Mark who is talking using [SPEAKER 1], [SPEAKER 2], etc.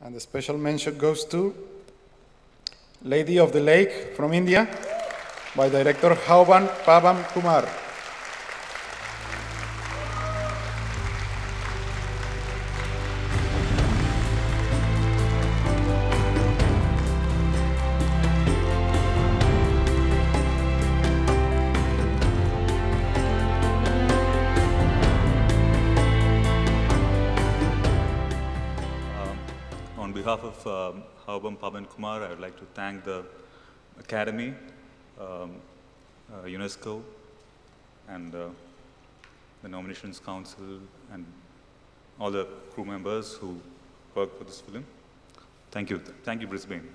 [SPEAKER 1] And the special mention goes to Lady of the Lake from India by director Haobam Paban Kumar.
[SPEAKER 2] On behalf of um, Haobam Paban Kumar, I would like to thank the Academy, um, uh, UNESCO, and uh, the Nominations Council, and all the crew members who worked for this film. Thank you. Thank you, Brisbane.